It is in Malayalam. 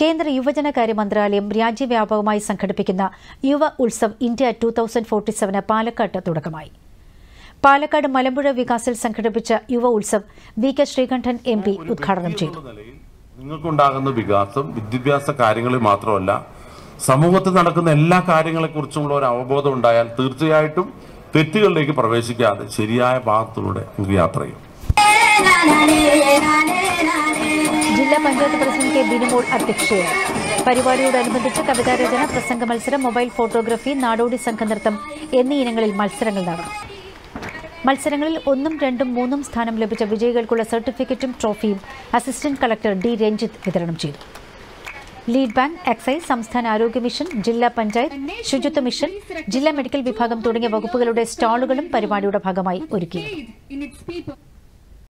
കേന്ദ്ര യുവജനകാര്യ മന്ത്രാലയം രാജ്യവ്യാപകമായി സംഘടിപ്പിക്കുന്ന Yuva Utsav India two thousand forty seven പാലക്കാട്ട് തുടക്കമായി. പാലക്കാട് മലമ്പുഴ വികാസിൽ സംഘടിപ്പിച്ച Yuva Utsav V K Sreekandan M P ഉദ്ഘാടനം ചെയ്തു. നിങ്ങൾക്കുണ്ടാകുന്ന വികാസം വിദ്യാഭ്യാസ കാര്യങ്ങളിൽ മാത്രമല്ല സമൂഹത്തിൽ നടക്കുന്ന എല്ലാ കാര്യങ്ങളെക്കുറിച്ചുമുള്ള ഒരു അവബോധം ഉണ്ടായാൽ തീർച്ചയായിട്ടും തെറ്റുകളിലേക്ക് പ്രവേശിക്കാതെ ശരിയായ ഭാഗത്തിലൂടെ യാത്ര ചെയ്യും. പഞ്ചായത്ത് പ്രസിഡന്റ് കെ ബിനുമോൾ അധ്യക്ഷയായി. പരിപാടിയോടനുബന്ധിച്ച് കവിതാരചന പ്രസംഗ മത്സരം മൊബൈൽ ഫോട്ടോഗ്രഫി നാടോടി സംഘനൃത്തം എന്നീ ഇനങ്ങളിൽ മത്സരങ്ങൾ നടന്നു. മത്സരങ്ങളിൽ ഒന്നും രണ്ടും മൂന്നും സ്ഥാനം ലഭിച്ച വിജയികൾക്കുള്ള സർട്ടിഫിക്കറ്റും ട്രോഫിയും അസിസ്റ്റന്റ് കളക്ടർ ഡി രഞ്ജിത്ത് വിതരണം ചെയ്തു. ലീഡ് ബാങ്ക് എക്സൈസ് സംസ്ഥാന ആരോഗ്യ മിഷൻ ജില്ലാ പഞ്ചായത്ത് ശുചിത്വ മിഷൻ ജില്ലാ മെഡിക്കൽ വിഭാഗം തുടങ്ങിയ വകുപ്പുകളുടെ സ്റ്റാളുകളും പരിപാടിയുടെ ഭാഗമായി ഒരുക്കി.